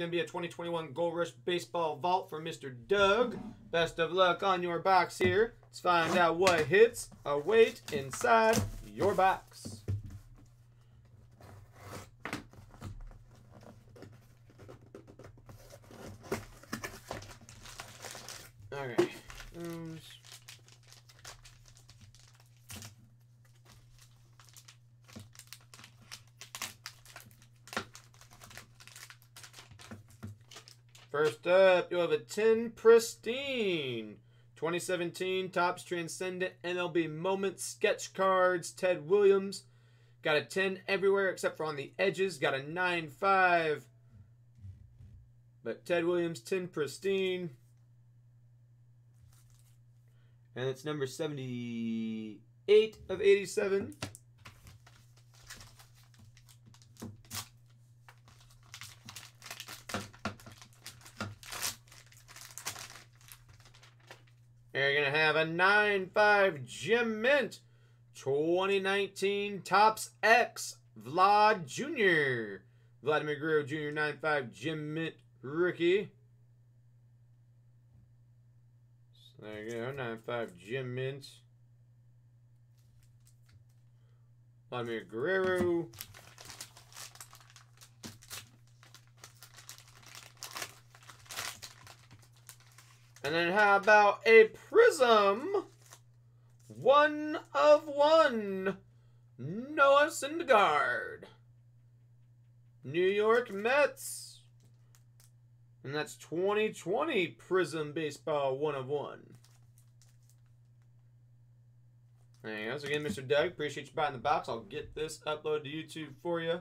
going to be a 2021 Gold Rush Baseball Vault for Mr. Doug. Best of luck on your box here. Let's find out what hits await inside your box. Okay. Those. First up, you have a 10 Pristine. 2017 Topps Transcendent MLB Moments Sketch Cards, Ted Williams. Got a 10 everywhere except for on the edges. Got a 9 5. But Ted Williams, 10 Pristine. And it's number 78 of 87. You're going to have a 9-5 Gem Mint 2019 Topps X Vlad Jr. Vladimir Guerrero Jr. 9-5 Gem Mint rookie. So there you go, 9-5 Gem Mint. Vladimir Guerrero. And then how about a Prizm? One of one. Noah Syndergaard. New York Mets. And that's 2020 Prizm Baseball 1 of 1. There you go. So again, Mr. Doug, appreciate you buying the box. I'll get this uploaded to YouTube for you.